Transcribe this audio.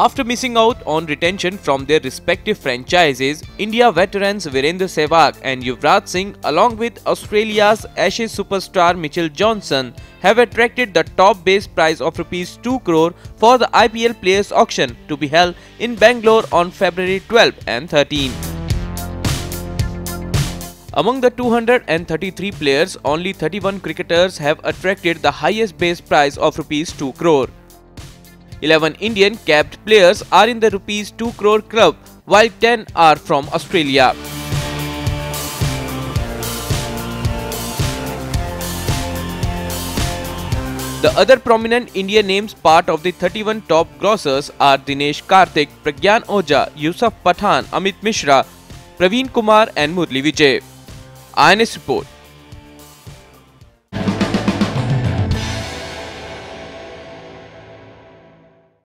After missing out on retention from their respective franchises, India veterans Virender Sehwag and Yuvraj Singh along with Australia's Ashes superstar Mitchell Johnson have attracted the top base prize of rupees 2 crore for the IPL Players Auction to be held in Bangalore on February 12 and 13. Among the 233 players, only 31 cricketers have attracted the highest base prize of rupees 2 crore. 11 Indian capped players are in the rupees 2 crore club while 10 are from Australia. The other prominent Indian names part of the 31 top grossers are Dinesh Karthik, Pragyan Ojha, Yusuf Pathan, Amit Mishra, Praveen Kumar and Murli Vijay. IANS report.